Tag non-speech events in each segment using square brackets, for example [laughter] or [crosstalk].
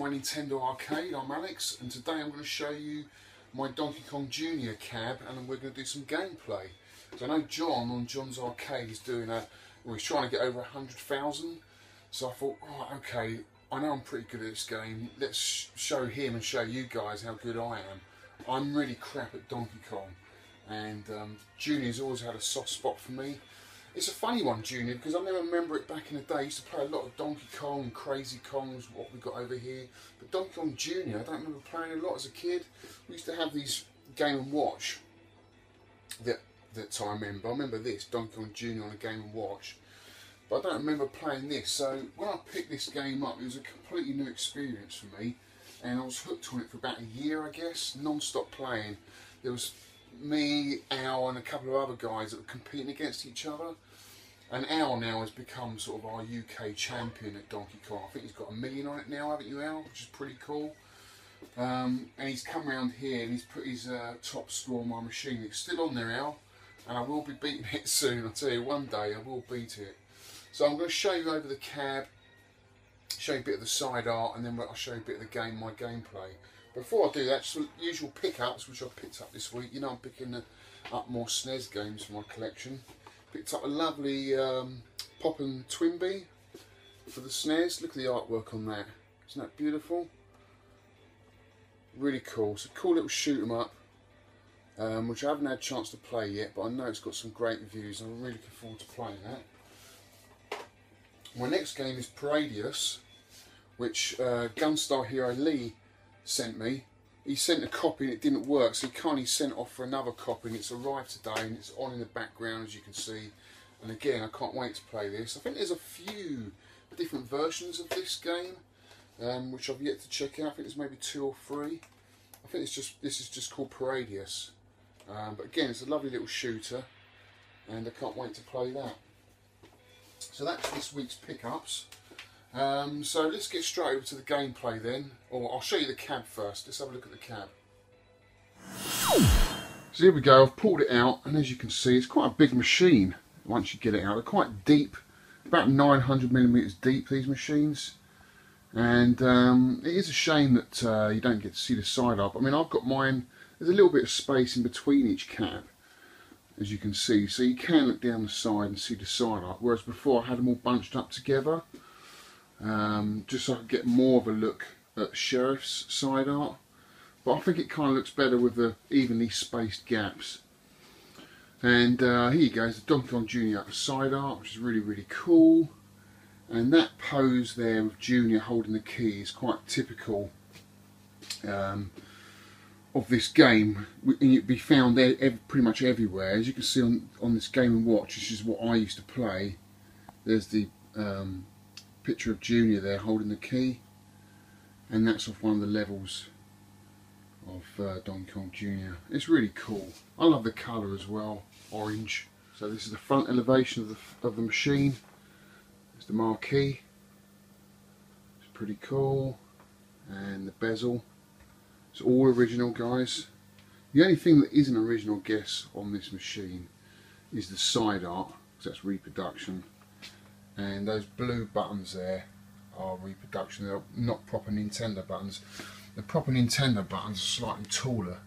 my Nintendo Arcade. I'm Alex, and today I'm going to show you my Donkey Kong Jr. cab, and we're going to do some gameplay. So I know John on John's Arcade is doing a, well, he's trying to get over 100,000. So I thought, oh, okay, I know I'm pretty good at this game. Let's show him and show you guys how good I am. I'm really crap at Donkey Kong, and um, Junior's always had a soft spot for me. It's a funny one, Junior, because I never remember it back in the day. I used to play a lot of Donkey Kong and Crazy Kongs, what we got over here. But Donkey Kong Junior, I don't remember playing a lot as a kid. We used to have these Game & Watch that, that I remember. I remember this, Donkey Kong Junior on a Game & Watch. But I don't remember playing this. So when I picked this game up, it was a completely new experience for me. And I was hooked on it for about a year, I guess, non-stop playing. There was me, Al, and a couple of other guys that were competing against each other. And Al now has become sort of our UK champion at Donkey Kong. I think he's got a million on it now, haven't you, Al? Which is pretty cool. Um, and he's come around here and he's put his uh, top score on my machine. It's still on there, Al. And I will be beating it [laughs] soon. I'll tell you, one day I will beat it. So I'm going to show you over the cab, show you a bit of the side art, and then I'll show you a bit of the game, my gameplay. Before I do that, usual pickups, which I've picked up this week. You know I'm picking up more SNES games for my collection. Picked up a lovely um, Pop'n TwinBee for the SNES. Look at the artwork on that. Isn't that beautiful? Really cool. It's a cool little shoot 'em up, um, which I haven't had a chance to play yet, but I know it's got some great reviews. And I'm really looking forward to playing that. My next game is Parodius, which uh, Gunstar Hero Lee sent me. He sent a copy and it didn't work, so he kindly sent off for another copy and it's arrived today and it's on in the background as you can see. And again, I can't wait to play this. I think there's a few different versions of this game, um, which I've yet to check out. I think there's maybe two or three. I think it's just this is just called Parodius. Um, but again, it's a lovely little shooter, and I can't wait to play that. So that's this week's pickups. Um, so let's get straight over to the gameplay then. Or I'll show you the cab first. Let's have a look at the cab. So here we go, I've pulled it out and as you can see it's quite a big machine once you get it out. They're quite deep, about 900 millimeters deep these machines. And um, it is a shame that uh, you don't get to see the side art. I mean I've got mine, there's a little bit of space in between each cab as you can see. So you can look down the side and see the side art. Whereas before I had them all bunched up together um, just so I can get more of a look at Sheriff's side art. But I think it kind of looks better with the evenly spaced gaps. And uh, here you go, the Donkey Kong Jr. Side art, which is really, really cool. And that pose there with Junior holding the key is quite typical um, of this game. And it'd be found there pretty much everywhere. As you can see on, on this Game & Watch, which is what I used to play, there's the um, picture of Junior there holding the key and that's off one of the levels of uh, Donkey Kong Jr. It's really cool. I love the colour as well, orange. So this is the front elevation of the, of the machine. There's the marquee. It's pretty cool. And the bezel. It's all original guys. The only thing that isn't original guess on this machine is the side art, because that's reproduction and those blue buttons there are reproduction. They're not proper Nintendo buttons. The proper Nintendo buttons are slightly taller.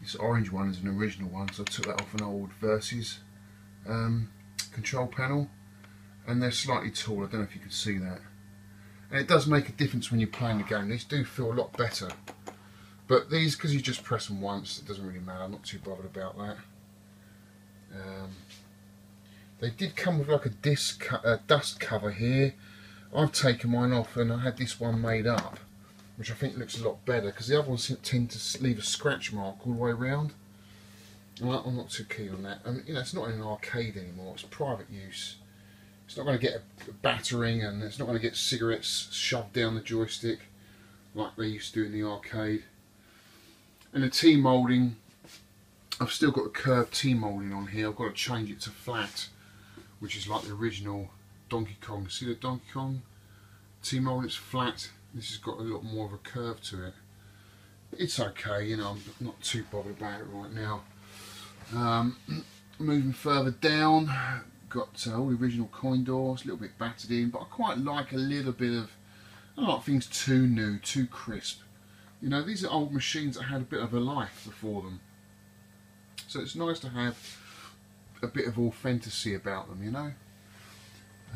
This orange one is an original one so I took that off an old Versus um, control panel. And they're slightly taller. I don't know if you can see that. And it does make a difference when you're playing the game. These do feel a lot better. But these because you just press them once it doesn't really matter. I'm not too bothered about that. Um, they did come with like a disc, uh, dust cover here. I've taken mine off and I had this one made up, which I think looks a lot better because the other ones tend to leave a scratch mark all the way around. I'm not too keen on that. Mean, you know, it's not in an arcade anymore. It's private use. It's not going to get a battering and it's not going to get cigarettes shoved down the joystick like they used to do in the arcade. And the T-moulding, I've still got a curved T-moulding on here. I've got to change it to flat which is like the original Donkey Kong. See the Donkey Kong T-mold, it's flat. This has got a lot more of a curve to it. It's okay, you know, I'm not too bothered about it right now. Um, [clears throat] moving further down, got uh, all the original coin doors, a little bit battered in, but I quite like a little bit of, I like things too new, too crisp. You know, these are old machines that had a bit of a life before them. So it's nice to have a bit of authenticity about them, you know.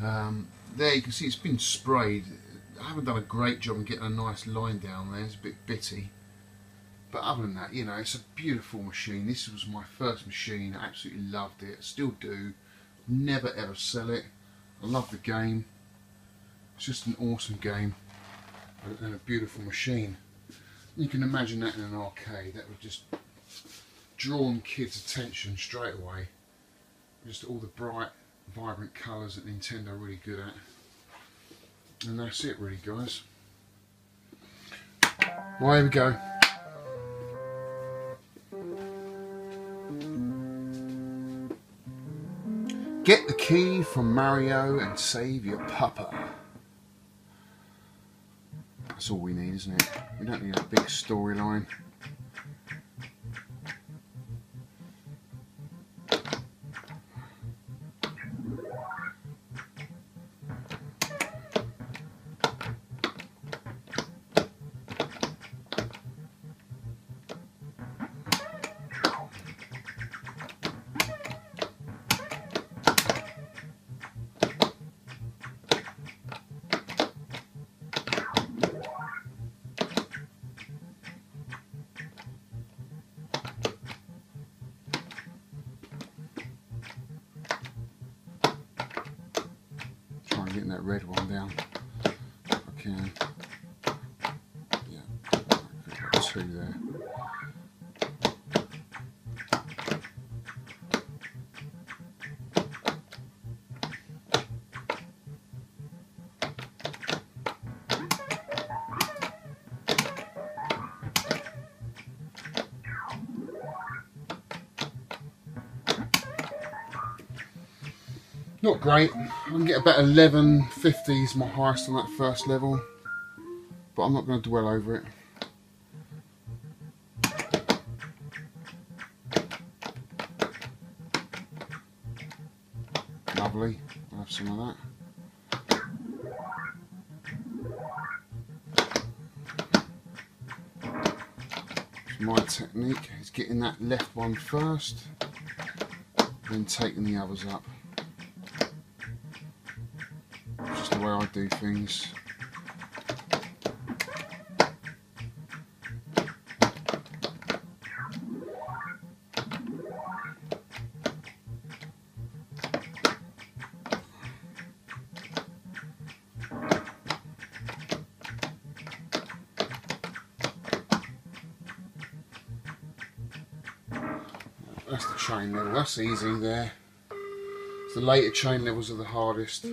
Um, there you can see it's been sprayed. I haven't done a great job in getting a nice line down there. It's a bit bitty. But other than that, you know, it's a beautiful machine. This was my first machine. I absolutely loved it. I Still do. Never ever sell it. I love the game. It's just an awesome game and a beautiful machine. You can imagine that in an arcade. That would just drawn kids' attention straight away. Just all the bright, vibrant colours that Nintendo are really good at. And that's it really guys. Well here we go. Get the key from Mario and save your papa. That's all we need, isn't it? We don't need a big storyline. Red great. I can get about 1150 is my highest on that first level. But I'm not going to dwell over it. Lovely. I'll have some of that. my technique is getting that left one first, then taking the others up. Way I do things. That's the chain level, that's easy there. The later chain levels are the hardest.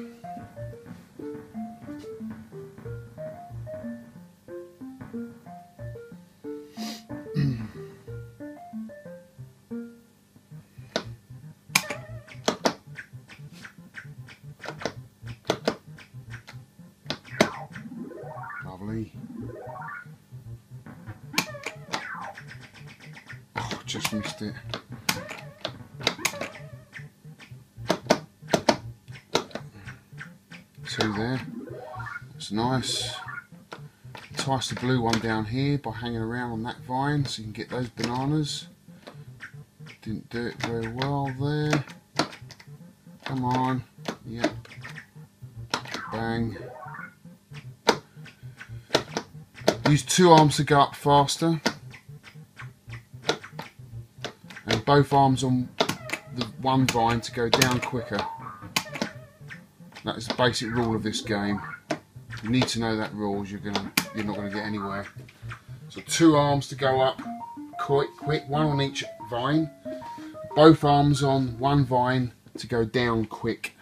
It. Two there. That's nice. Entice the blue one down here by hanging around on that vine so you can get those bananas. Didn't do it very well there. Come on. Yep. Bang. Use two arms to go up faster. Both arms on the one vine to go down quicker. That is the basic rule of this game. You need to know that rules, you're gonna you're not gonna get anywhere. So two arms to go up quick quick, one on each vine. Both arms on one vine to go down quick.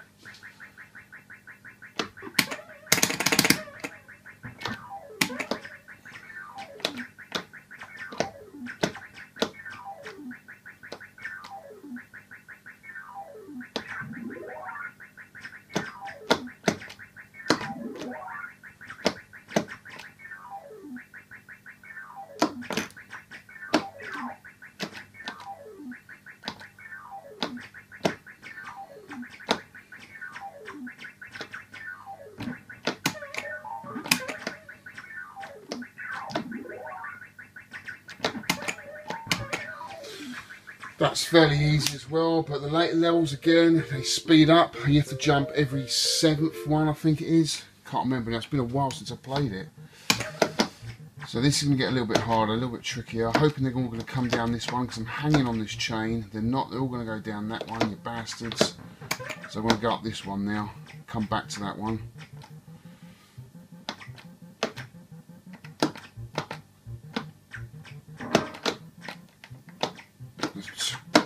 Well, but the later levels again, they speed up. You have to jump every seventh one, I think it is. Can't remember now, it's been a while since I played it. So this is going to get a little bit harder, a little bit trickier. I'm Hoping they're all going to come down this one because I'm hanging on this chain. They're not, they're all going to go down that one, you bastards. So I'm going to go up this one now, come back to that one.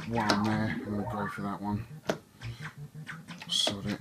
One there. Going to go for that one. Sod it.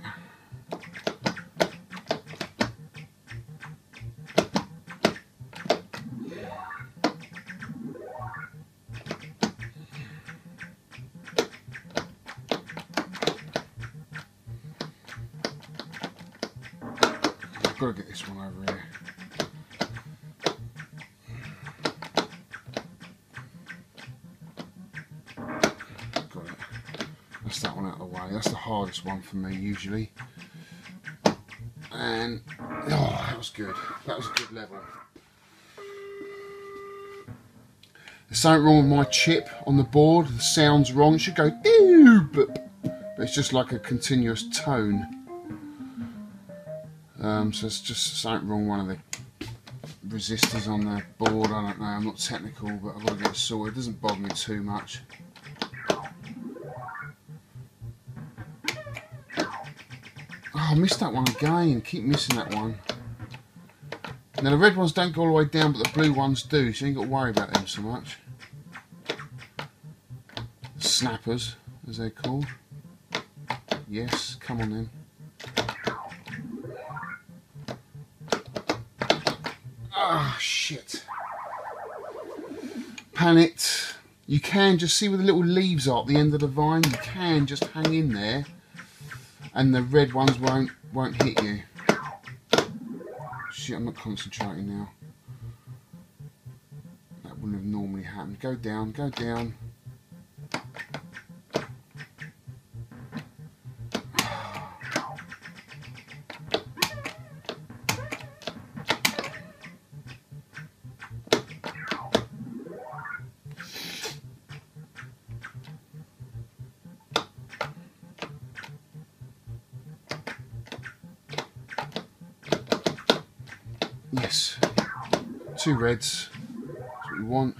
That's that one out of the way. That's the hardest one for me usually. And oh, that was good. That was a good level. There's something wrong with my chip on the board. The sound's wrong. It should go but it's just like a continuous tone. Um, so it's just something wrong one of the resistors on the board. I don't know. I'm not technical, but I've got to get it sorted. It doesn't bother me too much. I missed that one again. Keep missing that one. Now the red ones don't go all the way down, but the blue ones do, so you ain't got to worry about them so much. Snappers, as they're called. Yes, come on then. Ah, oh, shit. Panicked. You can just see where the little leaves are at the end of the vine. You can just hang in there and the red ones won't won't hit you. Shit, I'm not concentrating now. That wouldn't have normally happened. Go down, go down. What we want.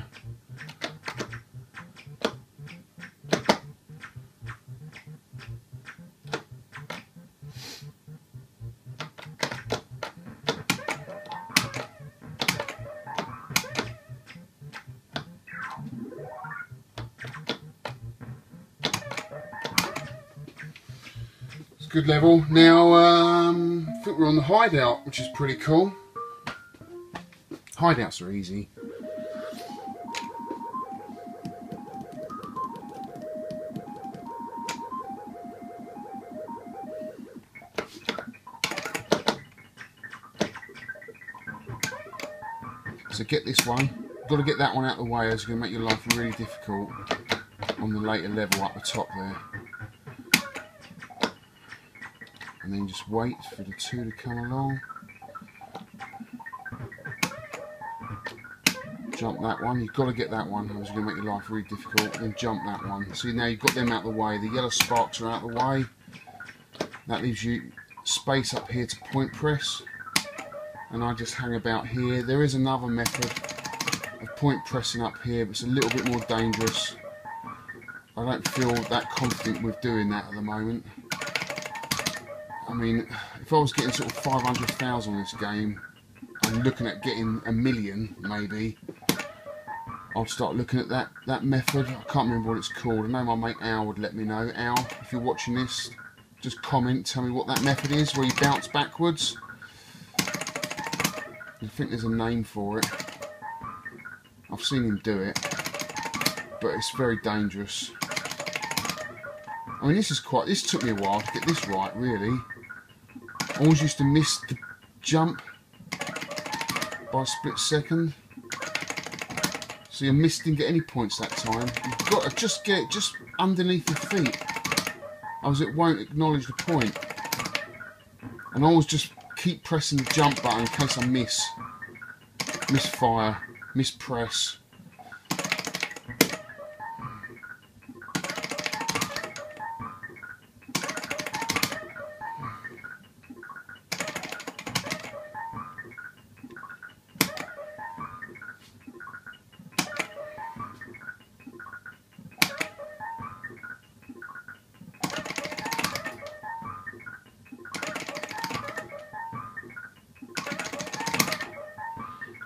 good level. Now, um, I think we're on the hideout, which is pretty cool. Hideouts are easy. So get this one. You've got to get that one out of the way as it's going to make your life really difficult on the later level up the top there. And then just wait for the two to come along. Jump that one. You've got to get that one. It's going to make your life really difficult. Then jump that one. See now you've got them out of the way. The yellow sparks are out of the way. That leaves you space up here to point press. And I just hang about here. There is another method of point pressing up here, but it's a little bit more dangerous. I don't feel that confident with doing that at the moment. I mean, if I was getting sort of 500,000 on this game, I'm looking at getting a million maybe I'll start looking at that that method. I can't remember what it's called. I know my mate Al would let me know. Al, if you're watching this, just comment, tell me what that method is, where you bounce backwards. I think there's a name for it. I've seen him do it, but it's very dangerous. I mean, this is quite. This took me a while to get this right, really. I always used to miss the jump by a split second. So you missed, didn't get any points that time. You've got to just get just underneath your feet. Otherwise it won't acknowledge the point. And always just keep pressing the jump button in case I miss. Misfire, mispress.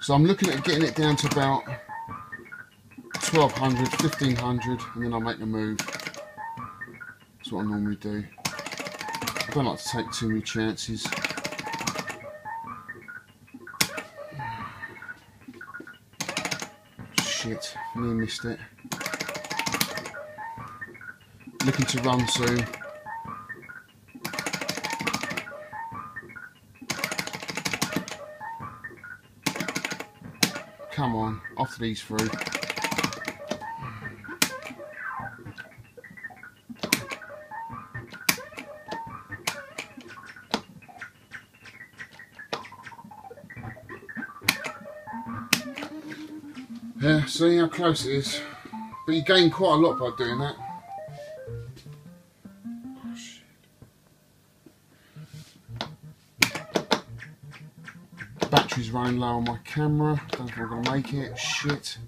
So I'm looking at getting it down to about 1200, 1500 and then I'll make a move. That's what I normally do. I don't like to take too many chances. Shit, nearly missed it. Looking to run soon. Come on, after these through. Yeah, see how close it is. But you gain quite a lot by doing that. Battery's running low on my camera. Don't think I'm to make it. Shit.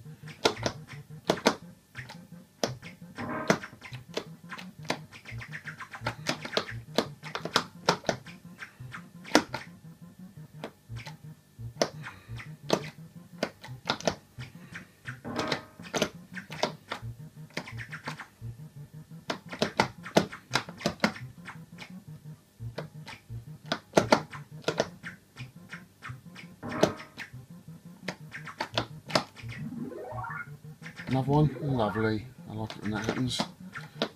Lovely. I like it when that happens.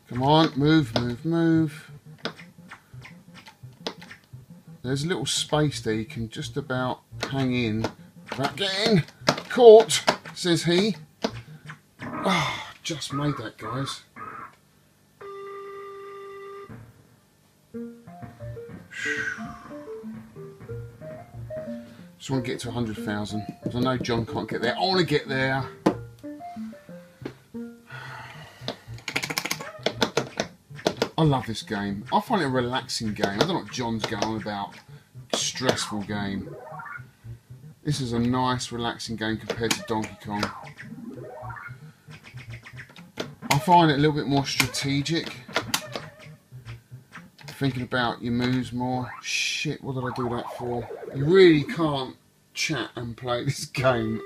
Come on, move, move, move. There's a little space there you can just about hang in without getting caught, says he. Ah, oh, just made that, guys. Just want to get to 100,000 because I know John can't get there. I want to get there. I love this game. I find it a relaxing game. I don't know what John's going on about. Stressful game. This is a nice, relaxing game compared to Donkey Kong. I find it a little bit more strategic. Thinking about your moves more. Shit, what did I do that for? You really can't chat and play [laughs] this game.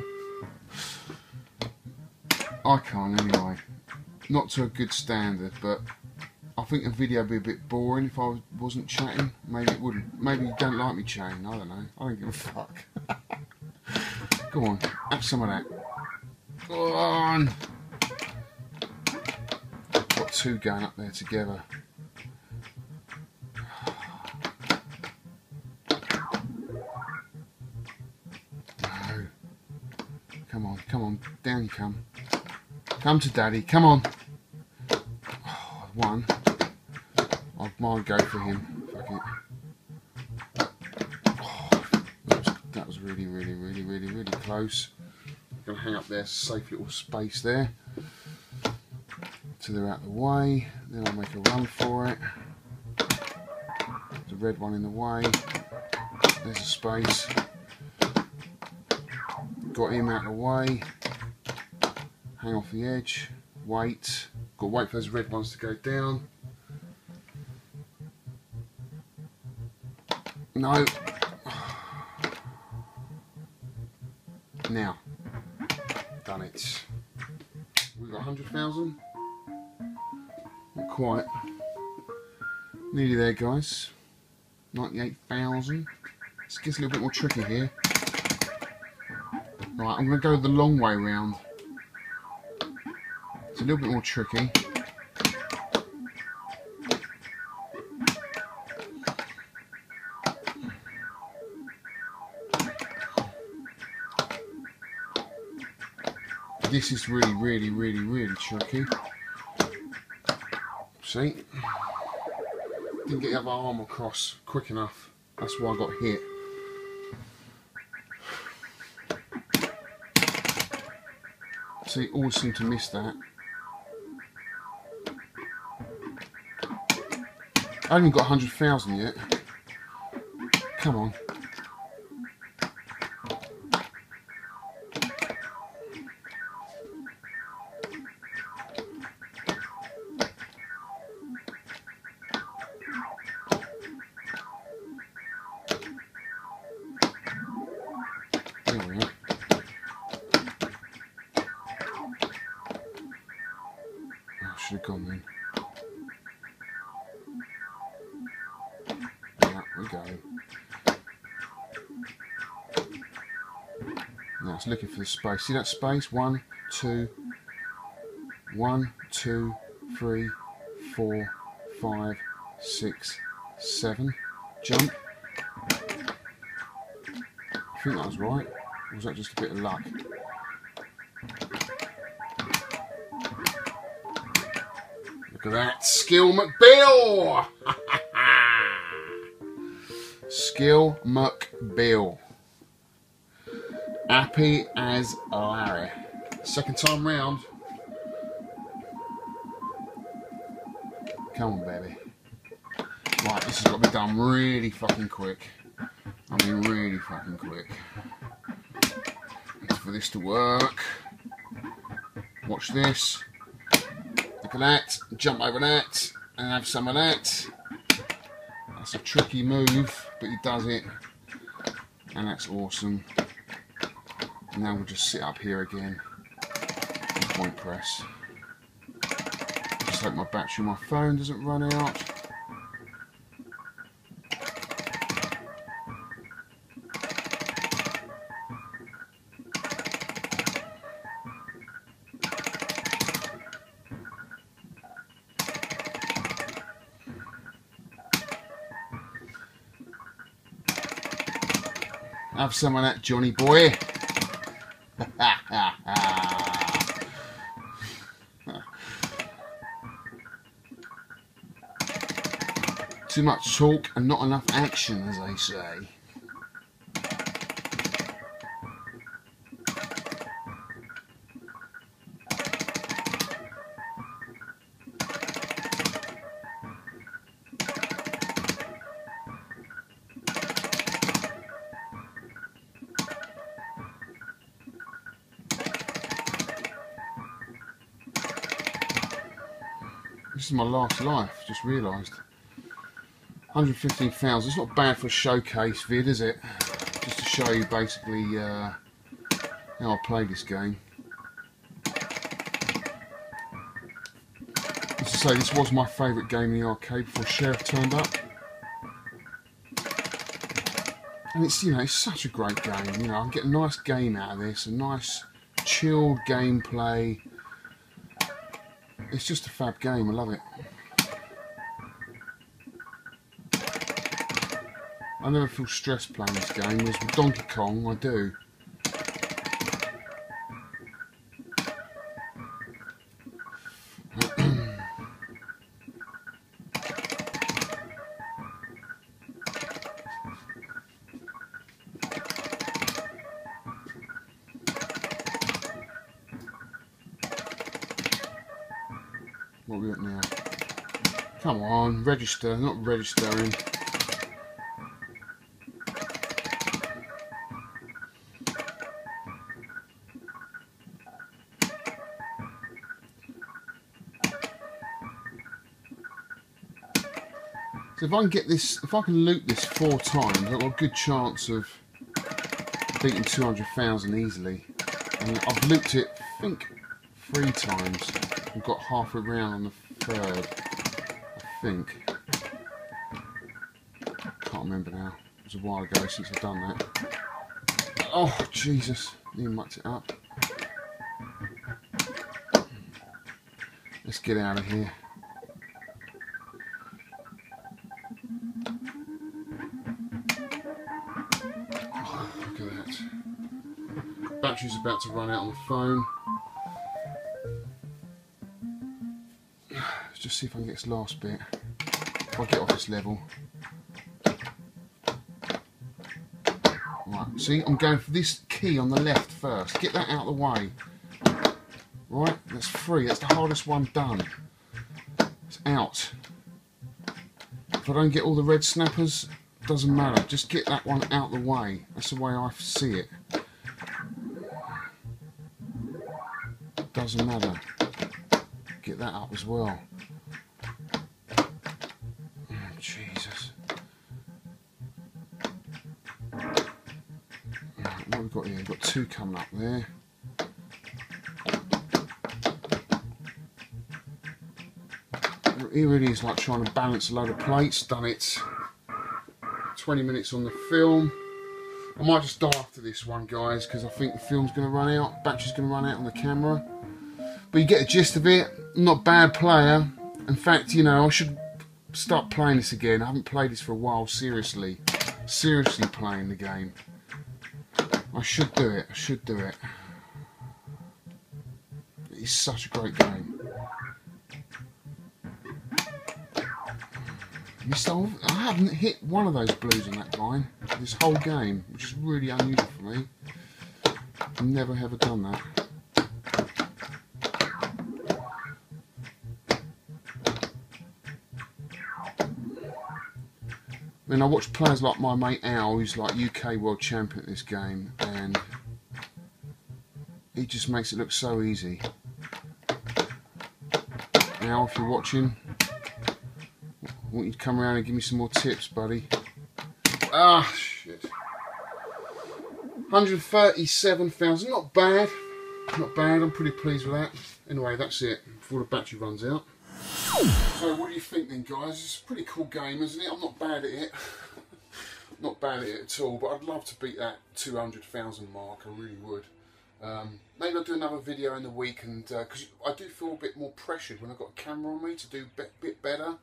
I can't anyway. Not to a good standard, but think the video would be a bit boring if I wasn't chatting. Maybe it wouldn't. Maybe you don't like me chatting. I don't know. I don't give a fuck. [laughs] Go on, have some of that. Go on. Got two going up there together. No. Come on, come on. Down you come. Come to daddy. Come on. Oh, one. Might go for him. Fuck it. Oh, that, was, that was really, really, really, really, really close. To hang up there, safe little space there. So they're out of the way. Then I'll make a run for it. The red one in the way. There's a space. Got him out of the way. Hang off the edge. Wait. Got to wait for those red ones to go down. No. Now. Done it. We've got 100,000. Not quite. Nearly there, guys. 98,000. This gets a little bit more tricky here. Right, I'm going to go the long way round. It's a little bit more tricky. This is really, really, really, really tricky. See? Didn't get the other arm across quick enough. That's why I got hit. See, always seem to miss that. I haven't got 100,000 yet. Come on. Space. See that space? One, two, one, two, three, four, five, six, seven. Jump. I think that was right. Or was that just a bit of luck? Look at that. Skill McBill! [laughs] Skill McBill. Happy as Larry. Second time round. Come on, baby. Right, this has got to be done really fucking quick. I mean, really fucking quick. for this to work. Watch this. Look at that. Jump over that. And have some of that. That's a tricky move, but he does it. And that's awesome. And now we'll just sit up here again. Point press. Just hope my battery on my phone doesn't run out. Have some of that, Johnny boy. Too much talk and not enough action, as they say. This is my last life, just realised. 115,000, it's not bad for a showcase vid, is it? Just to show you basically uh, how I play this game. As I say, this was my favourite game in the arcade before Sheriff turned up. And it's, you know, it's such a great game, you know, I get a nice game out of this, a nice chilled gameplay, it's just a fab game. I love it. I never feel stressed playing this game. Whereas with Donkey Kong, I do. What we got now? Come on, register, not registering. If I can get this, if I can loop this four times, I've got a good chance of beating 200,000 easily. And I've looped it, I think, three times. I've got half a round on the third, I think. Can't remember now. It was a while ago since I've done that. Oh, Jesus. Nearly mucked it up. Let's get out of here. Battery's about to run out on the phone. Let's [sighs] just see if I can get this last bit. If I get off this level. Right, see, I'm going for this key on the left first. Get that out of the way. Right, that's three. That's the hardest one done. It's out. If I don't get all the red snappers, doesn't matter. Just get that one out the way. That's the way I see it. Doesn't matter. Get that up as well. Oh, Jesus. Right, what have we got here? We've got two coming up there. He really is like trying to balance a load of plates. Done it. 20 minutes on the film. I might just die after this one, guys, because I think the film's going to run out. Battery's going to run out on the camera. But you get the gist of it. I'm not bad player. In fact, you know, I should start playing this again. I haven't played this for a while, seriously. Seriously playing the game. I should do it. I should do it. It's such a great game. I haven't hit one of those blues in that line this whole game, which is really unusual for me. Never ever done that. I mean, I watch players like my mate Al, who's like UK world champion at this game, and he just makes it look so easy. Al, if you're watching, I want you to come around and give me some more tips, buddy. Ah, shit. 137,000, not bad. Not bad, I'm pretty pleased with that. Anyway, that's it, before the battery runs out. So what do you think then guys? It's a pretty cool game isn't it? I'm not bad at it. [laughs] not bad at it at all, but I'd love to beat that 200,000 mark, I really would. Um, maybe I'll do another video in the week and because uh, I do feel a bit more pressured when I've got a camera on me to do a bit, bit better.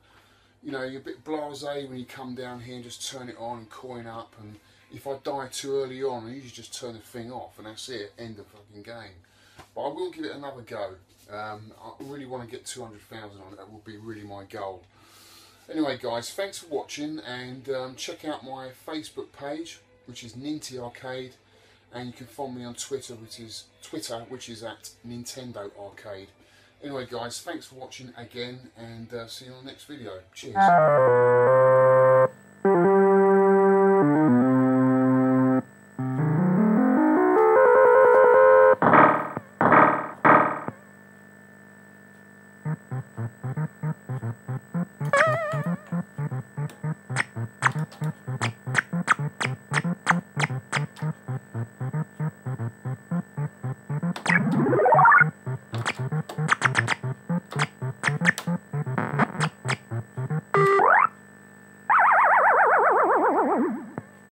You know, you're a bit blasé when you come down here and just turn it on and coin up and if I die too early on I usually just turn the thing off and that's it, end of fucking game. But I will give it another go. Um, I really want to get 200,000 on it. That will be really my goal. Anyway, guys, thanks for watching and um, check out my Facebook page, which is Ninty Arcade, and you can follow me on Twitter, which is Twitter, which is at Nintendo Arcade. Anyway, guys, thanks for watching again, and uh, see you on the next video. Cheers.